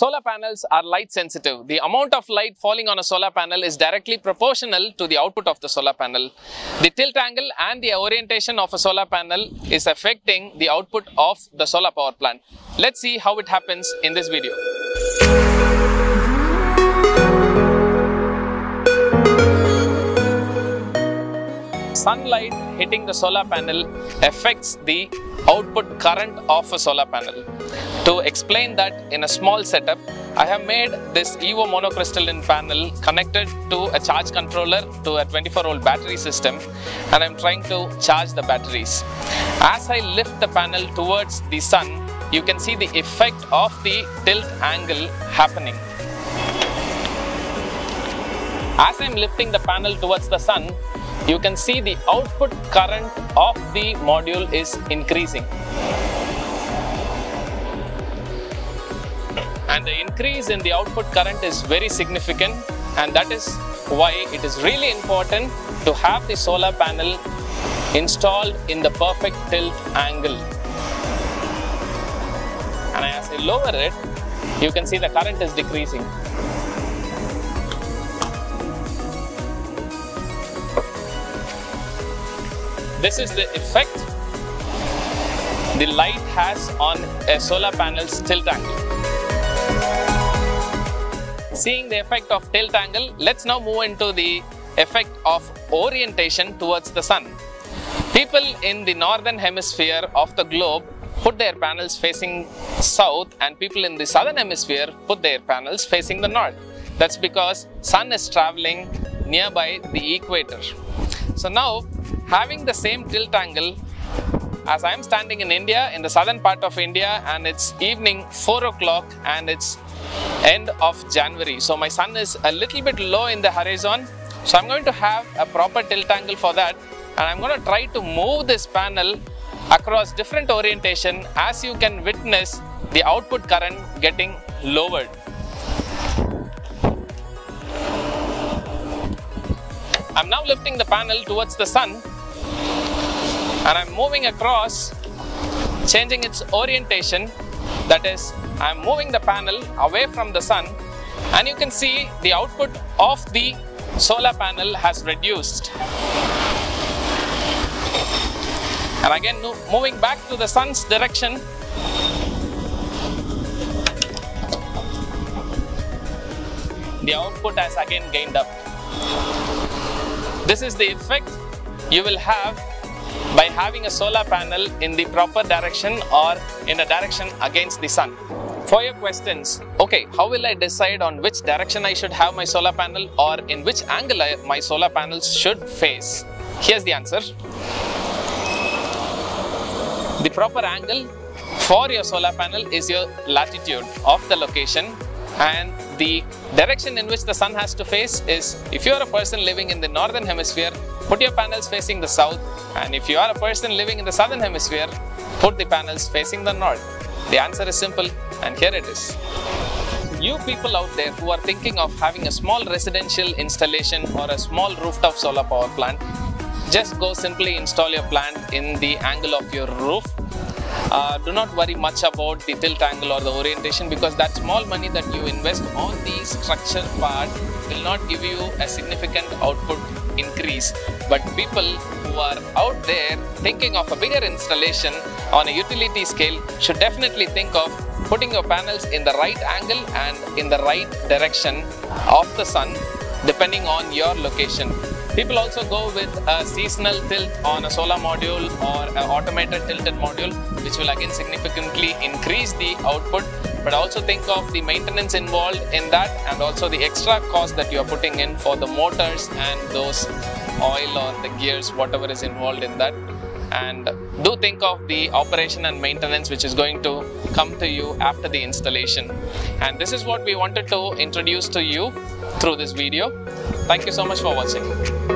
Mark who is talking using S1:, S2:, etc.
S1: Solar panels are light sensitive. The amount of light falling on a solar panel is directly proportional to the output of the solar panel. The tilt angle and the orientation of a solar panel is affecting the output of the solar power plant. Let's see how it happens in this video. Sunlight hitting the solar panel affects the output current of a solar panel. To explain that in a small setup, I have made this EVO monocrystalline panel connected to a charge controller to a 24 volt battery system and I'm trying to charge the batteries. As I lift the panel towards the sun, you can see the effect of the tilt angle happening. As I'm lifting the panel towards the sun, you can see the output current of the module is increasing. And the increase in the output current is very significant and that is why it is really important to have the solar panel installed in the perfect tilt angle. And as I lower it, you can see the current is decreasing. This is the effect the light has on a solar panel's tilt angle. Seeing the effect of tilt angle, let's now move into the effect of orientation towards the sun. People in the northern hemisphere of the globe put their panels facing south and people in the southern hemisphere put their panels facing the north. That's because sun is traveling nearby the equator. So now having the same tilt angle as I am standing in India, in the southern part of India and it's evening 4 o'clock and it's end of January. So my sun is a little bit low in the horizon. So I'm going to have a proper tilt angle for that and I'm going to try to move this panel across different orientation as you can witness the output current getting lowered. I'm now lifting the panel towards the sun and I'm moving across, changing its orientation. That is, I'm moving the panel away from the sun and you can see the output of the solar panel has reduced. And again, moving back to the sun's direction, the output has again gained up. This is the effect you will have by having a solar panel in the proper direction or in a direction against the sun. For your questions, okay, how will I decide on which direction I should have my solar panel or in which angle I, my solar panels should face? Here's the answer. The proper angle for your solar panel is your latitude of the location and the direction in which the sun has to face is if you are a person living in the northern hemisphere put your panels facing the south and if you are a person living in the southern hemisphere put the panels facing the north the answer is simple and here it is you people out there who are thinking of having a small residential installation or a small rooftop solar power plant just go simply install your plant in the angle of your roof uh, do not worry much about the tilt angle or the orientation because that small money that you invest on the structure part will not give you a significant output increase. But people who are out there thinking of a bigger installation on a utility scale should definitely think of putting your panels in the right angle and in the right direction of the sun depending on your location. People also go with a seasonal tilt on a solar module or an automated tilted module, which will again significantly increase the output. But also think of the maintenance involved in that and also the extra cost that you are putting in for the motors and those oil or the gears, whatever is involved in that. And do think of the operation and maintenance which is going to come to you after the installation. And this is what we wanted to introduce to you through this video. Thank you so much for watching.